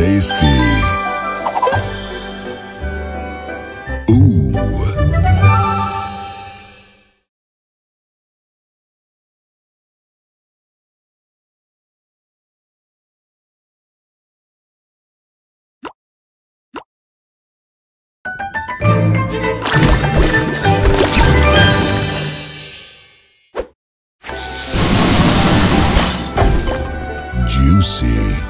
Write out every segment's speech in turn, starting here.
Tasty. Ooh. Juicy.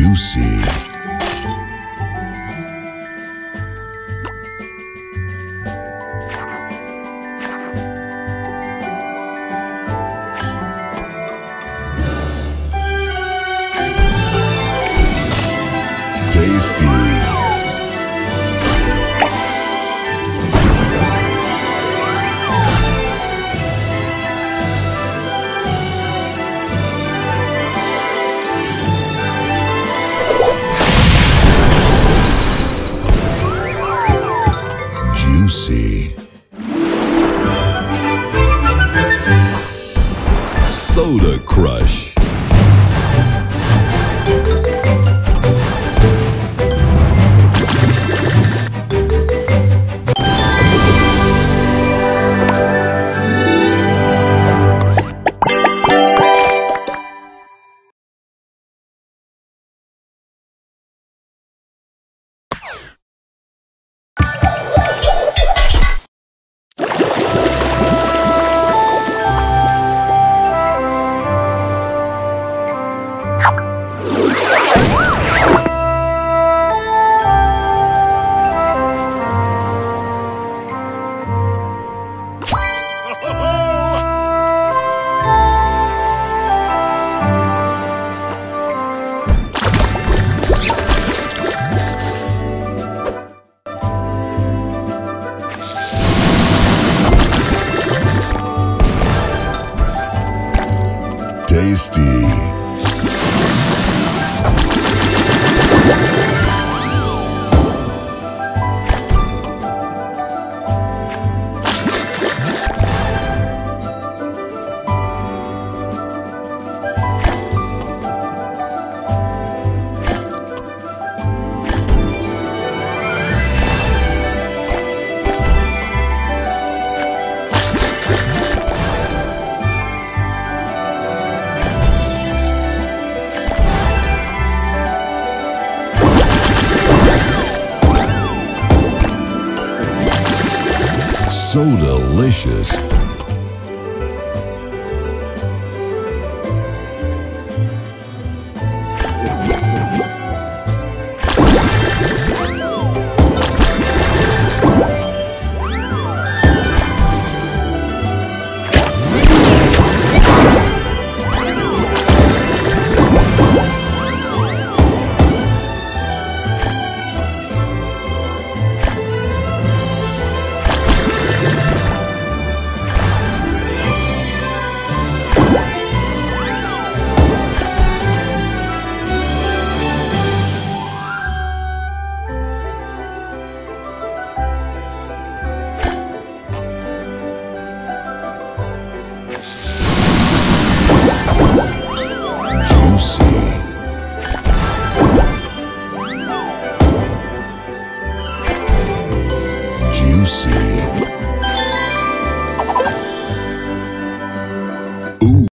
Juicy. Tasty. Soda Crush. Tasty. So delicious.